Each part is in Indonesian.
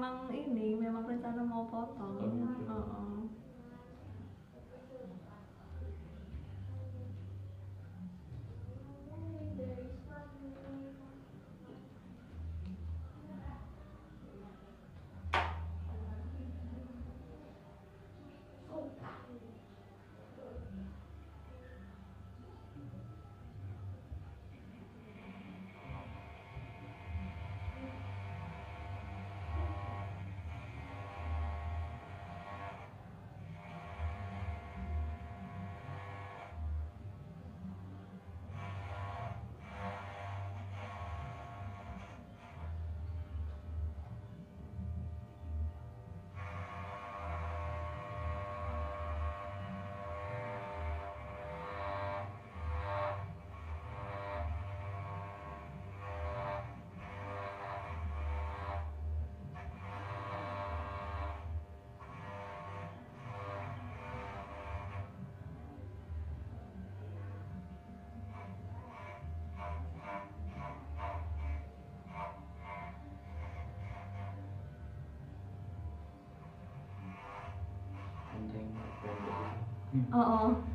memang ini memang rencana mau potong. Oh, pendek. Heeh.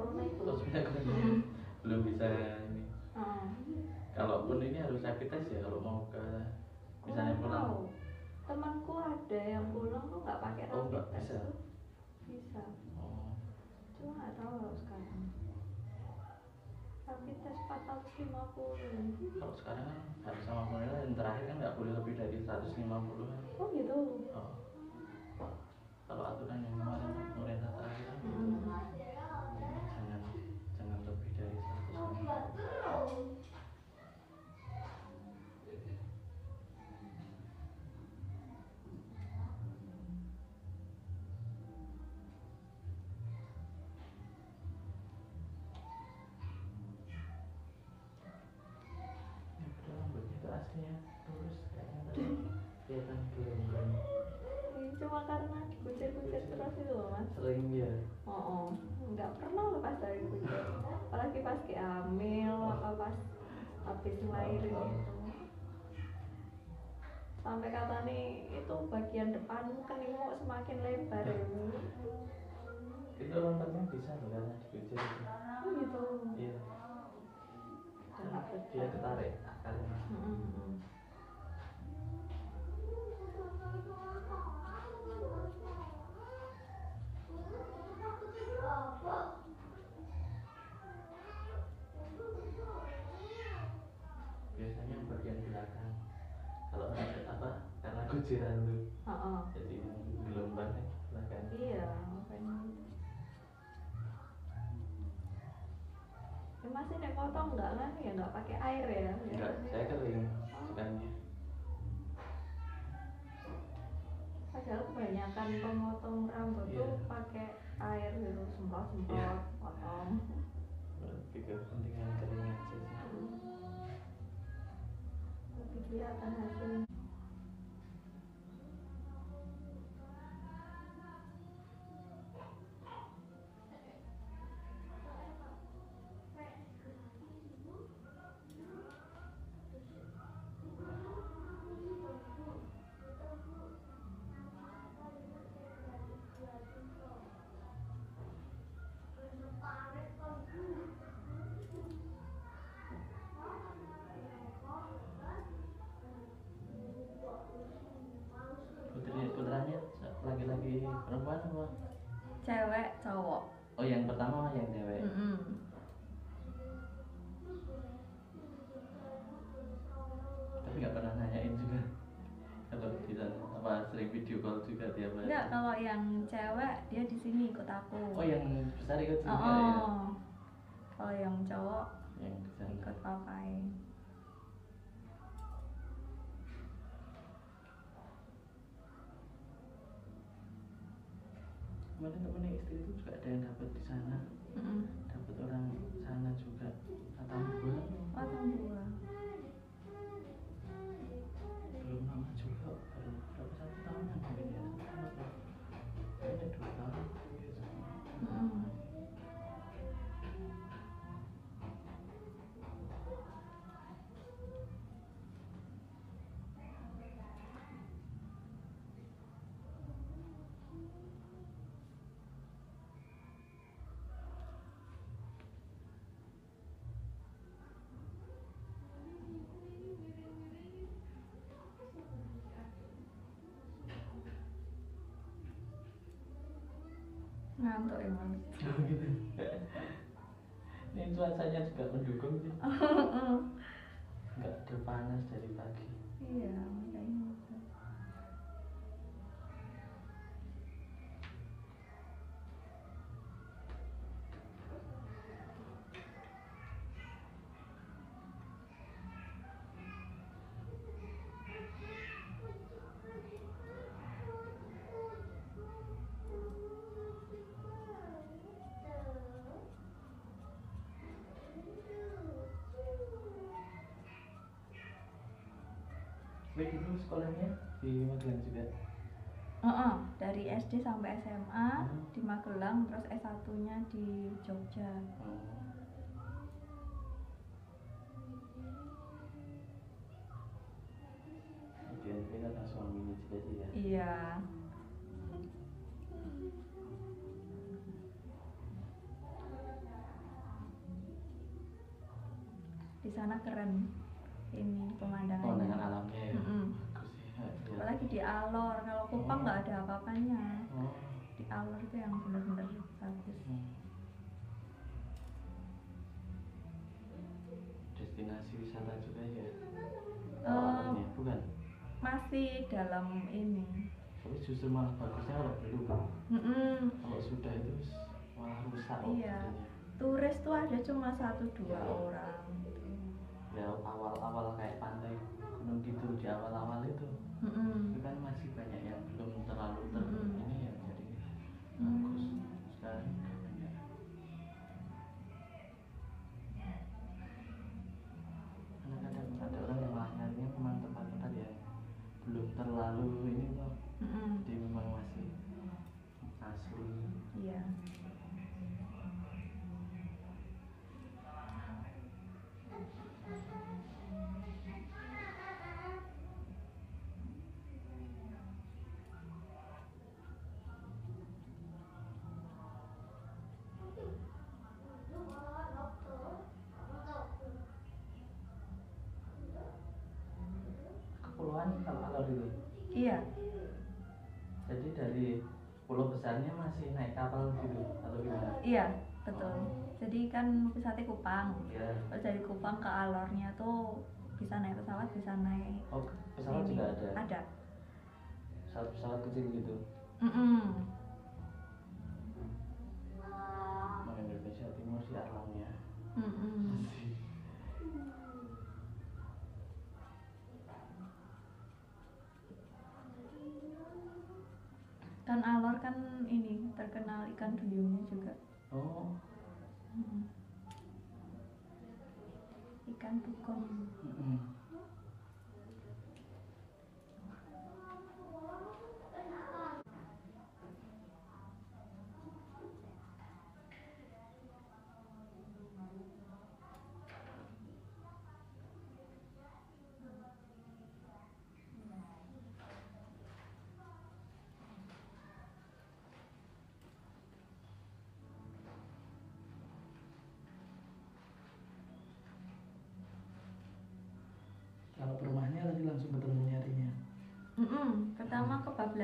Corona itu. Hmm. belum bisa ini Oh. kalaupun ini harus rapid test ya kalau mau ke misalnya pulang tahu. Temanku ada yang pulang tuh nggak pakai Oh, rapid nggak test bisa. tuh. Bisa. oh Cuma nggak tahu kalau sekarang. Rapid test 450. kalau sekarang kan harus sama pemerintah yang terakhir kan nggak boleh lebih dari 150 kan Oh gitu. oh. kalau aturan yang kemarin pemerintah terakhir kan Hmm. Nggak pernah lepas dari kucir. Apalagi pas kayak hamil atau pas habis ngelahirin gitu. Sampai kata nih itu bagian depan keningmu semakin lebar ya. itu lompatnya bisa loh karena itu Oh gitu. iya dia ketarik karena kuciran tuh Oh, oh. jadi gelombang kan belakang Iya, makanya. Ya masih nek potong enggak kan ya enggak pakai air ya. enggak saya kering sukanya Padahal kebanyakan pemotong rambut Iya. tuh pakai air gitu, semprot-semprot, Iya. potong. lebih ke kepentingan kering aja sih Lebih kelihatan hasilnya. putri putranya laki-laki perempuan apa Cewek, cowok. oh yang pertama yang cewek Mm-mm. tapi nggak pernah nanyain juga kalau di sana apa sering video call juga tiap hari Enggak, kalau yang cewek dia di sini ikut aku. oh yang besar ikut Oh, juga ya oh. Kalau yang cowok yang sana ikut papai. kemarin temennya istri itu juga ada yang dapat di sana Ngantuk gitu. ini cuacanya juga mendukung sih nggak ada panas dari pagi baik itu sekolahnya di Magelang juga uh -uh, dari SD sampai SMA hmm. di Magelang terus S1 nya di Jogja oh. uh -huh. ya. Iya. Di sana keren ini pemandangannya pemandangan alamnya ya. Ya, ya. apalagi di Alor kalau Kupang nggak ada apa-apanya. Oh. Di Alor itu yang bener-bener bagus. Hmm. destinasi wisata juga ya? Alamnya bukan? masih dalam ini. Tapi justru malah bagusnya kalau belum Mm-mm. kalau sudah itu malah rusak Iya. turis tuh ada cuma satu dua orang. gitu. Ya awal-awal kayak pantai gunung gitu di awal-awal itu Mm-mm. itu kan masih banyak yang belum terlalu ter Mm-mm. ini ya jadi Hmm. bagus sekarang kalau alor itu iya. Jadi dari pulau besarnya masih naik kapal gitu atau gimana? Iya betul. Jadi kan wisata Kupang. Terus dari Kupang ke Alornya tuh bisa naik pesawat bisa naik oh pesawat ini. juga ada? Ada. Pesawat pesawat kecil gitu? Mm-mm. Emang Indonesia Timur sih alamnya Mm-mm. Kan Alor kan ini terkenal ikan duyungnya juga. Oh. Mm. ikan bugong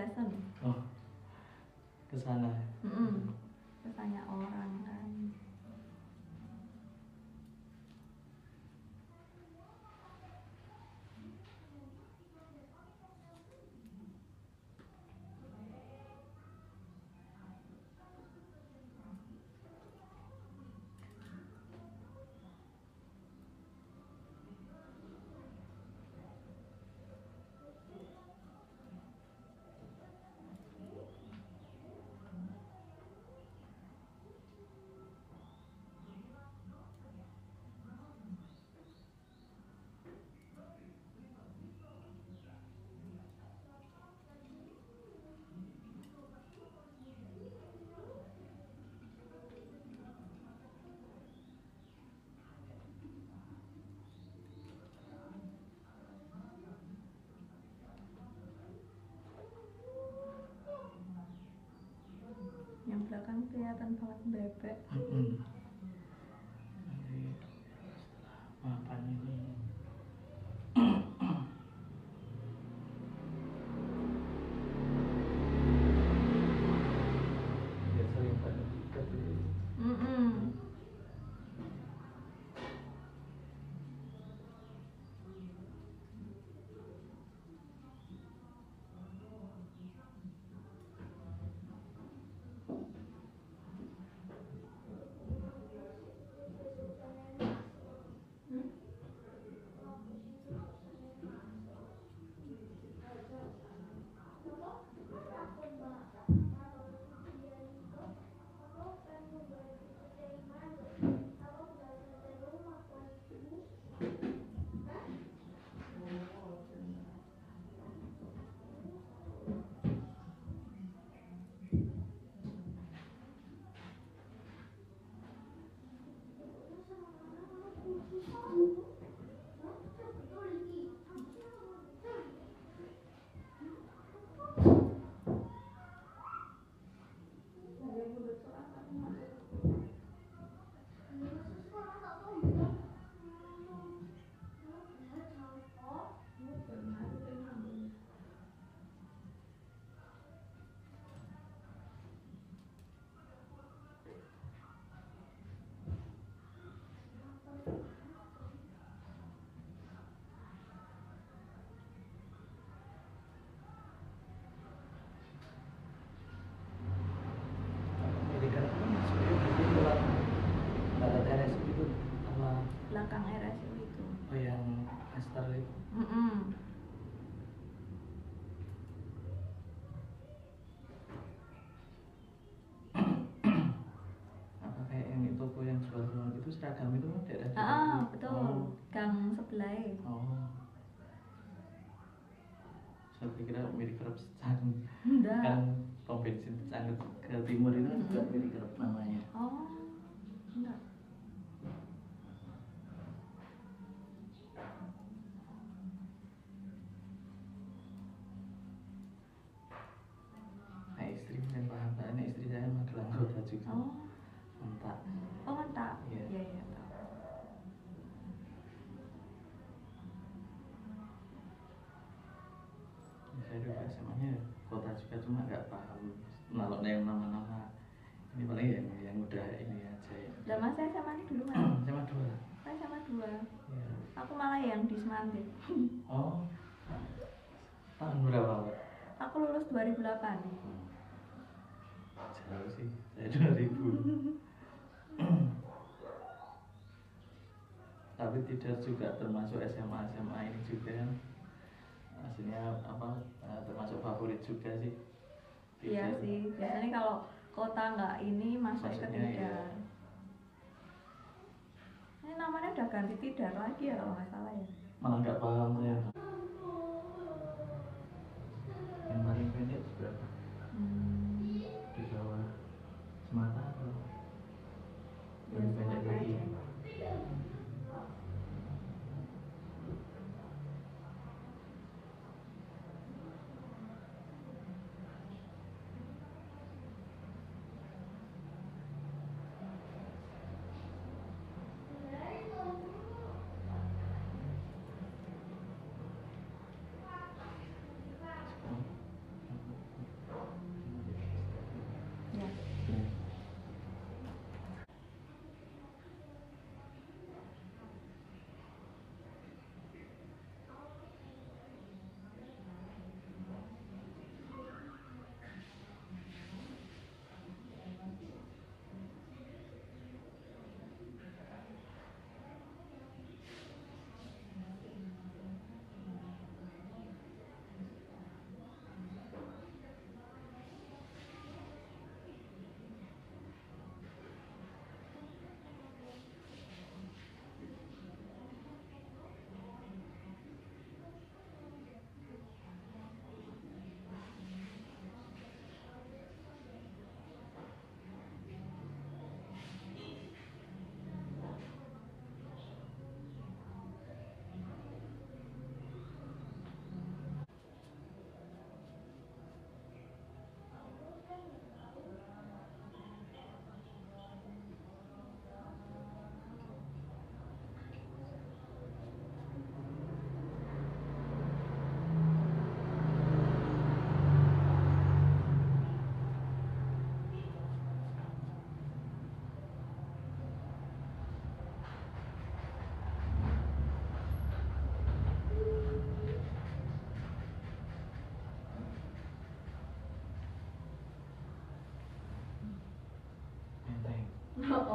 kebablasan oh ke sana Mm-mm. Terus tanya orang kan yang belakang kelihatan banget bebek Mm-mm. Nanti Gam itu kan daerah ah, oh, betul. Oh. gang sebelah. Oh. Saya kira milik kerap secang kan pom bensin ke timur itu juga milik kerap namanya. Oh. Saya sama dulu mas. SMA dua. Saya sama dua. Iya. aku malah yang di oh. Tahun berapa aku lulus 2008 jauh sih saya 2000 tapi tidak juga termasuk SMA SMA ini juga. Kan aslinya apa? Eh, termasuk favorit juga sih. Iya Tidak. sih. Biasanya kalau kota nggak ini masuk ke Maksudnya, iya. Ini namanya udah ganti tidar lagi ya kalau nggak salah ya. Malah nggak paham saya yang paling pendek berapa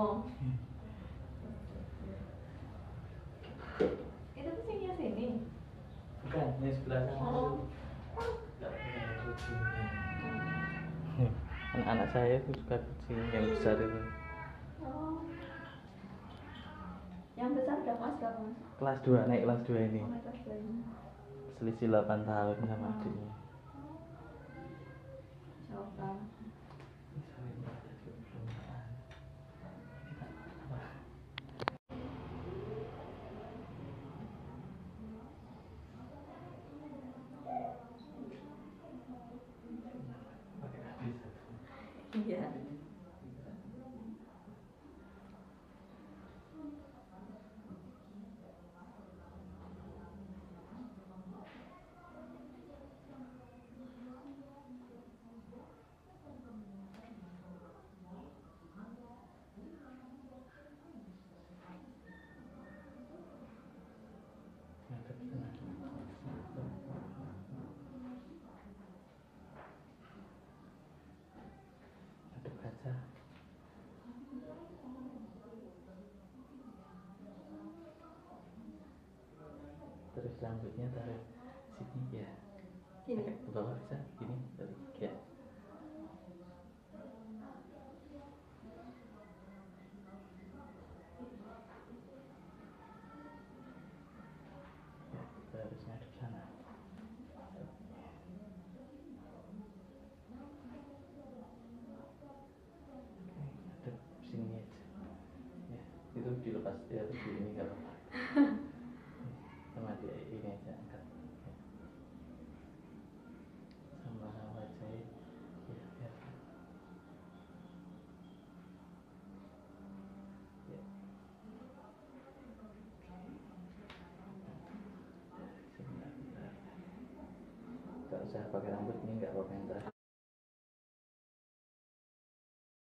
oh. Itu tuh sini sini? Bukan ini sebelah sana. Oh. Anak-anak saya itu suka kucing yang besar itu. Oh. Yang besar udah kelas berapa mas? Kelas 2 naik kelas 2 ini. Oh kelas dua ini. Selisih 8 tahun sama Oh. adiknya Kaca. Terus rambutnya tarik sini ya. sini Ke bawah bisa gini tarik ya. Ya, kita harus ngadep sana. Pasti harus di ini nggak apa-apa. Sama dia ini aja angkat. Sama wajah ya biar ya sebentar bentar. Gak usah pakai rambut ini nggak apa-apa ntar